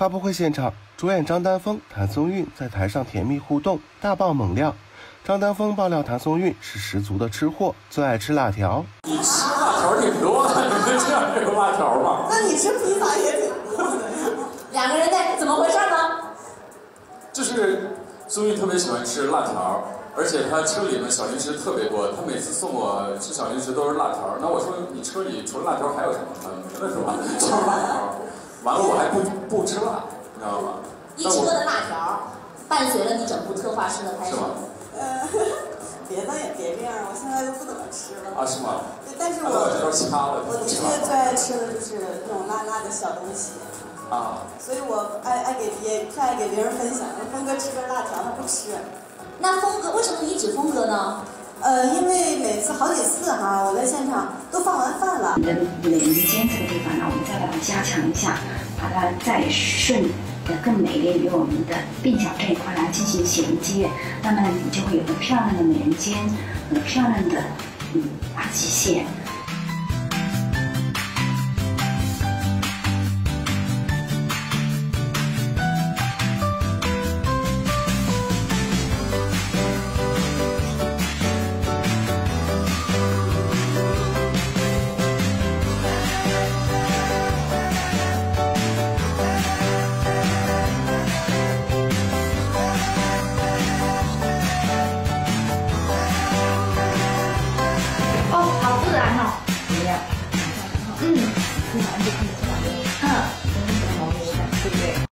发布会现场，主演张丹峰、谭松韵在台上甜蜜互动，大爆猛料。张丹峰爆料谭松韵是十足的吃货，最爱吃辣条。你吃辣条挺多的，你们这样这个辣条吧？那你吃披萨也挺多的。两个人在怎么回事呢？就是松韵特别喜欢吃辣条，而且他车里面小零食特别多，他每次送我吃小零食都是辣条。那我说你车里除了辣条还有什么？他没了是吧？就是辣条。完了我还不不吃辣，你知道吗？一车的辣条伴随了你整部特化师的拍摄。是吗？呃，别的也别这样，我现在都不怎么吃了。啊，是吗？对，但是我我的确最爱吃的就是那种辣辣的小东西。啊。所以我爱爱给别太爱给别人分享。峰哥吃根辣条，他不吃。那峰哥为什么你指峰哥呢？呃，因为每次好你的美人尖这个地方呢，我们再把它加强一下，把它再顺的更美丽，与我们的鬓角这一块来进行衔接，那么你就会有个漂亮的美人尖和漂亮的嗯发际线。